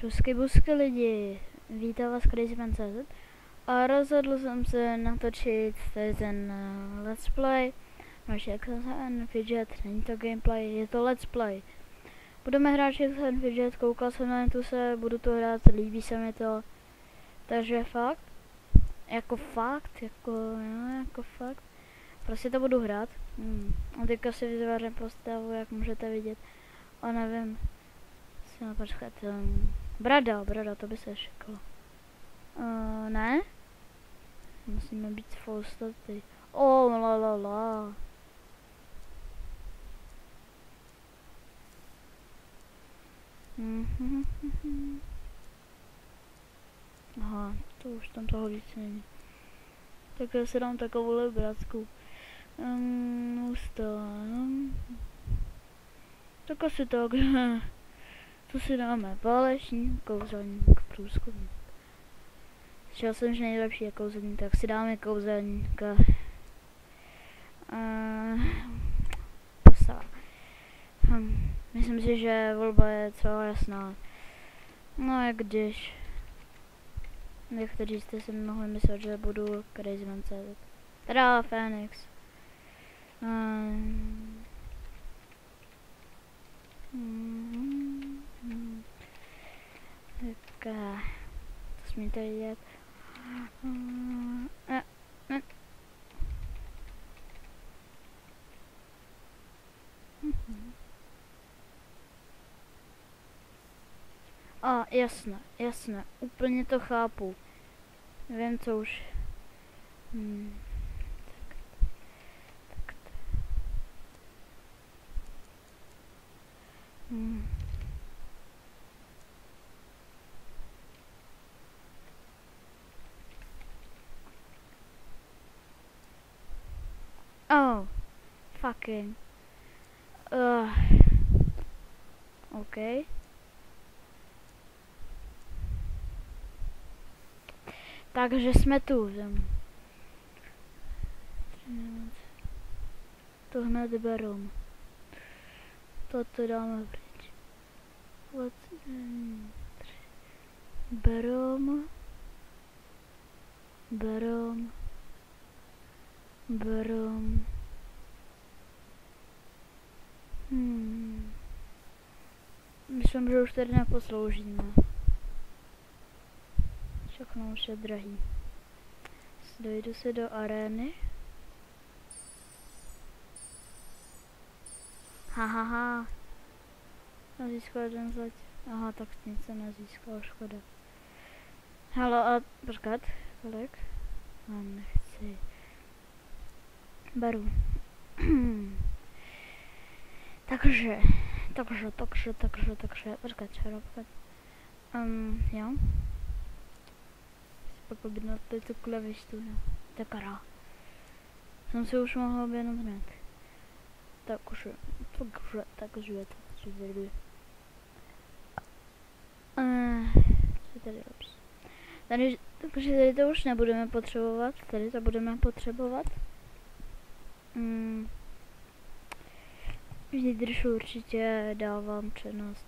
Čusky busky lidi, vítám vás CrazyFan.cz a rozhodl jsem se natočit tady ten uh, let's play, jak and fidget, není to gameplay, je to let's play. Budeme hrát and fidget, koukal jsem na to se, budu to hrát, líbí se mi to, takže fakt, jako fakt, jako, jo, jako fakt, prostě to budu hrát. Hmm. A teďka si vytvářím postavu, jak můžete vidět, a nevím, No počkat, um, brada, brada, to by se šeklo. Uh, ne? Musíme být full staty. Oh, la la la. Mhm. Aha, to už tam toho víc není. Tak já si dám takovou bratku. Um, um, tak asi tak. Tu si dáme válečník, kouzelník, průzkumník. Slyšel jsem, že nejlepší je kouzelník, tak si dáme kouzelníka. Uh. Hm, myslím si, že volba je celá jasná. No jak když. Někteří jste si mohli myslet, že budu Crazy Man CZ. Teda Phoenix. Um, mm, Hmm. Tak, to smíte vidět. Hmm. A, a. A, jasné, jasné, úplně to chápu. Vím, co už. Hmm. Tak, tak. Hmm. Oh, fucking. Uh. OK. Takže jsme tu. To hned berom. Toto dáme pryč. Berom. Berom. Brum. Hmm. Myslím, že už tady neposloužíme. Všechno už je drahý. Dojdu se do arény. Hahaha. Ha, ha. Získal jeden zleť. Aha, tak nic se nezískal, škoda. Halo, a počkat, kolik? No, nechci. Beru. takže, takže, takže, takže, takže, počkat, počkat. Um, jo. Pak objednat tu klavištu, jo. To je kara. Jsem si už mohl objednat hned. Takže, takže, takže, takže, takže. Uh, co tady lepší? Tady, takže tady to už nebudeme potřebovat, tady to budeme potřebovat. Mm. Vydrž určitě dávám přednost.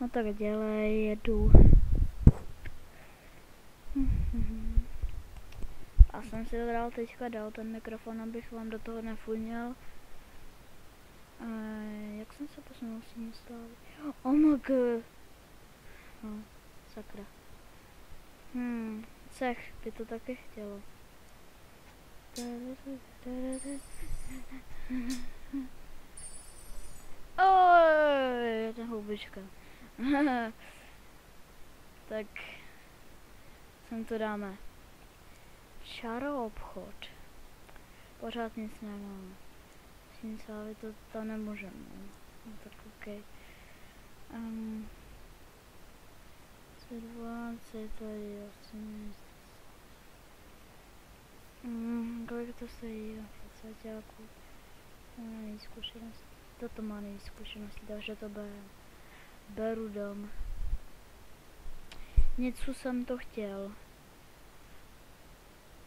No tak dělej, jedu. A jsem si dal teďka dal ten mikrofon, abych vám do toho nefuněl. Uh, jak jsem se posunul s tím stávě? Oh my god. No, sakra. Hmm, cech by to taky chtělo. Oj, ta houbička. tak sem to dáme. Čaro obchod. Pořád nic nemám. Sin sávy to, to nemůžeme. No tak OK. Um, C2, to je Mm, kolik to que eu tô saindo, jako, Santiago. Mm, ah, zkušenost, to má nejvíc zkušenosti, takže to beru, beru dom. Něco jsem to chtěl.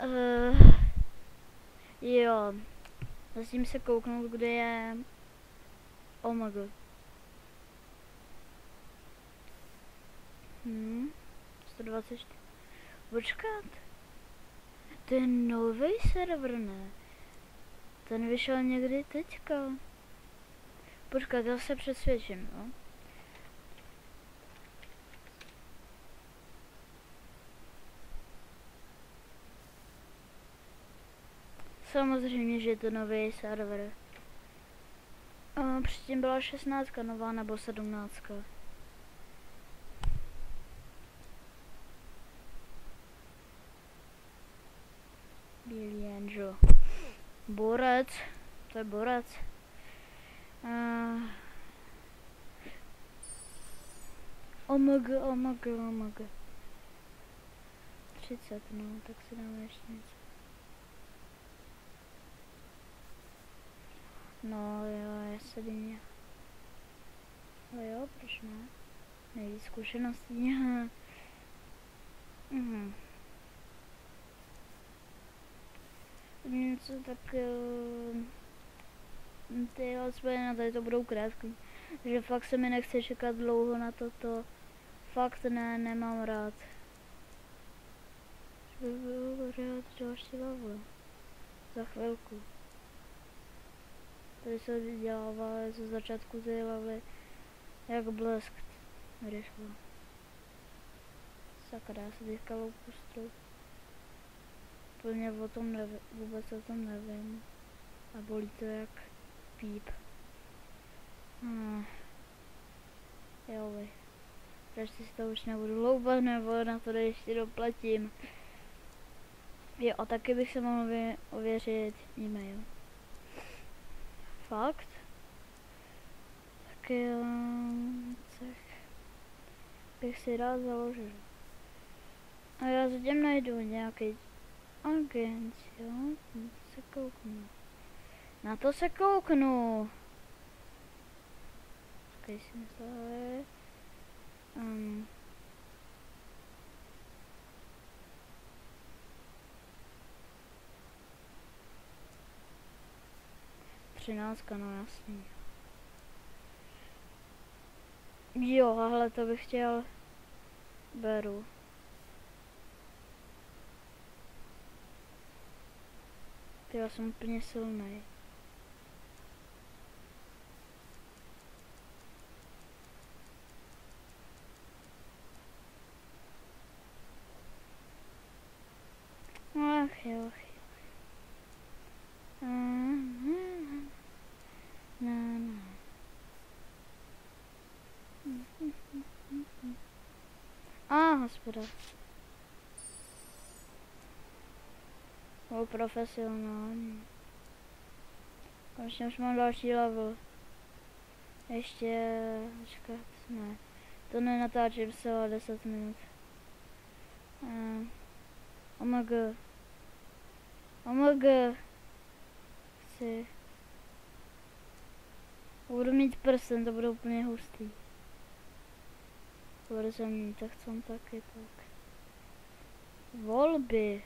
Uh, jo, zatím se kouknout, kde je OMG. Oh hm, 124. Počkat. To je nový server, ne? Ten vyšel někdy teďka. Počkat, já se přesvědčím, no. Samozřejmě, že je to nový server. A předtím byla 16 nová nebo 17. Bílý angel. Borec. To je borec. Uh, omg, omg, omg. 30, no, tak si dáme ještě něco. No jo, jasně. No jo, proč ne? Nejvíc zkušeností. mhm. Něco tak... Uh, ty hospody na tady to budou krátký. Že fakt se mi nechce čekat dlouho na toto. Fakt ne, nemám rád. Že by další level. Za chvilku. Tady se dělává ze začátku ty levely jak blesk. Rychle. Sakra, já se teďka loupu. Plně o tom nevím, vůbec o tom nevím. A bolí to jak píp. Hmm. Jo, vy. Ještě si to už nebudu loupat, nebo na to ještě doplatím. Jo, a taky bych se mohl ověřit e-mail. Fakt? Tak jo, tak bych si rád založil. A já zatím najdu nějaký agent, jo? Na to se kouknu. Na to se kouknu. Počkej si myslel. Um, třináctka, no jasný. Jo, ale to bych chtěl. Beru. я сам принесу на Ох, ох, Ah, hospital. Byl profesionální. Konečně už mám další level. Ještě, počkat, ne. To nenatáčím se o 10 minut. Uh, omg. Omg. Chci. Budu mít prsten, to bude úplně hustý. Tvrzení, tak jsem taky tak. Volby.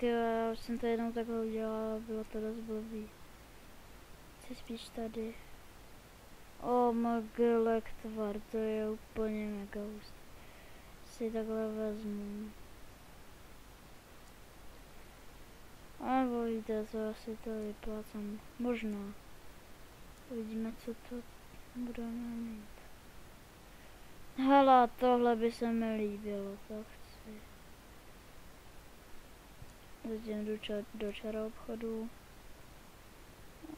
Ty, já jsem to jednou takhle udělala, bylo to dost blbý. Chci spíš tady. O, oh, magelek tvar, to je úplně mega hustý. Si takhle vezmu. A víte, co asi to vyplácám. Možná. Uvidíme, co to budeme mít. Hele, tohle by se mi líbilo, to Zatím do, ča do čara obchodu.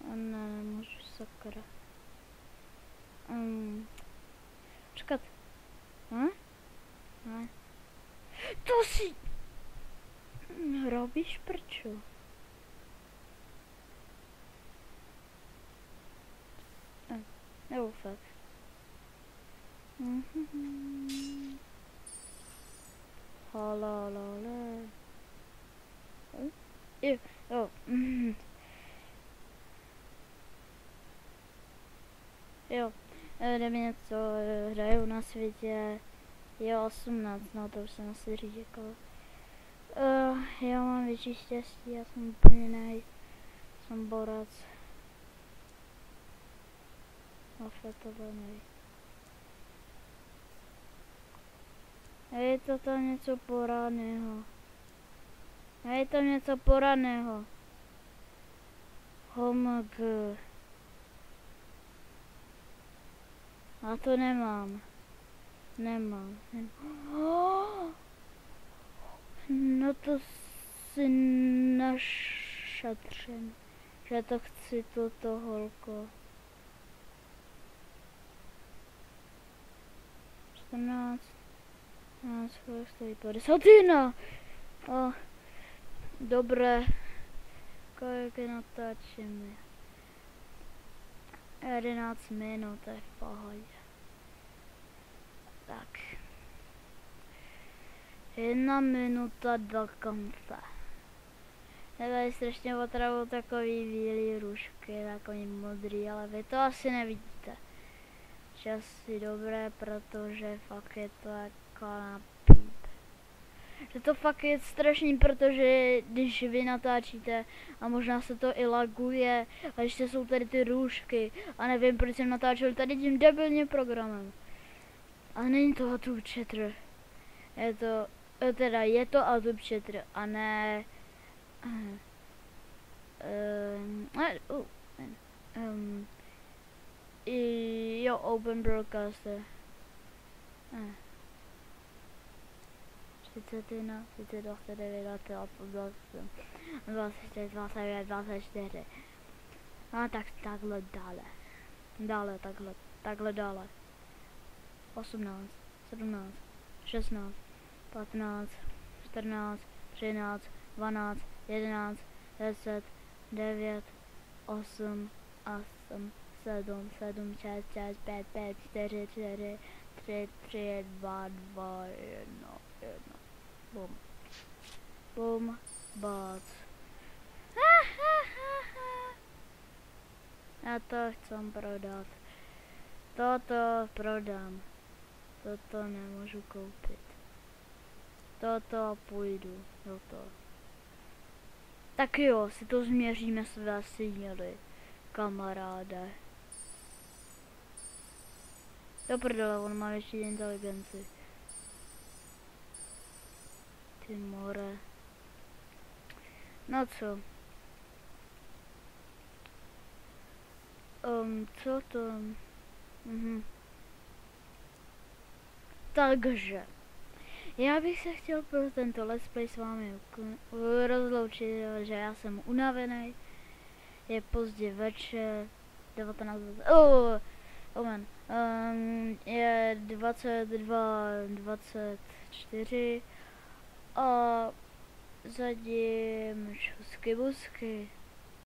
A ne, nemůžu, sakra. Um, čekat. Hm? Ne. To si... Robíš prču. Nebo fakt. Mm-hmm. Nevím něco, eh, hraju na světě, je 18, no to už jsem asi říkal. Uh, já mám větší štěstí, já jsem úplně nej, jsem borec. A tohle neví. Je to tam něco poradného. Je tam něco poradného. Homg. A to nemám. Nemám. No to si našatřen. Že to chci toto holko. 14. 15, kolik stojí? 51. O, dobré. Kolik je natáčíme? 11 minut, to je v pohodě. Tak. Jedna minuta do konce. Tady strašně otravu takový bílý růžky, takový modrý, ale vy to asi nevidíte. Časy dobré, protože fakt je to jako na píp. Že to fakt je strašný, protože když vy natáčíte a možná se to i laguje a ještě jsou tady ty růžky a nevím proč jsem natáčel tady tím debilním programem. A není to Atube Chatter. Je to, e, teda je to Atube Chatter a ne... Uh, uh, um, jo, Open Broadcaster. Uh. 31, 32, 39, 28, 24, 29, 24. A tak takhle dále. Dále, takhle, takhle dále. 18, 17, 16, 15, 14, 13, 12, 11, 10, 9, 8, 8, 7, 7, 6, 6, 5, 5, 4, 4, 3, 3, 2, 2, 1, 1. Bum. Bum. Bác. Já to chcem prodat. Toto prodám. Toto nemůžu koupit. Toto půjdu do toho. Tak jo, si to změříme své síly, kamaráde. Do prdele, on má větší inteligenci. Ty more. No co? Um, co to? Mhm. Takže. Já bych se chtěl pro tento let's play s vámi rozloučit, že já jsem unavený. Je pozdě večer, 19... Oh, oh. Um, je 22, 24 a zadím šusky busky.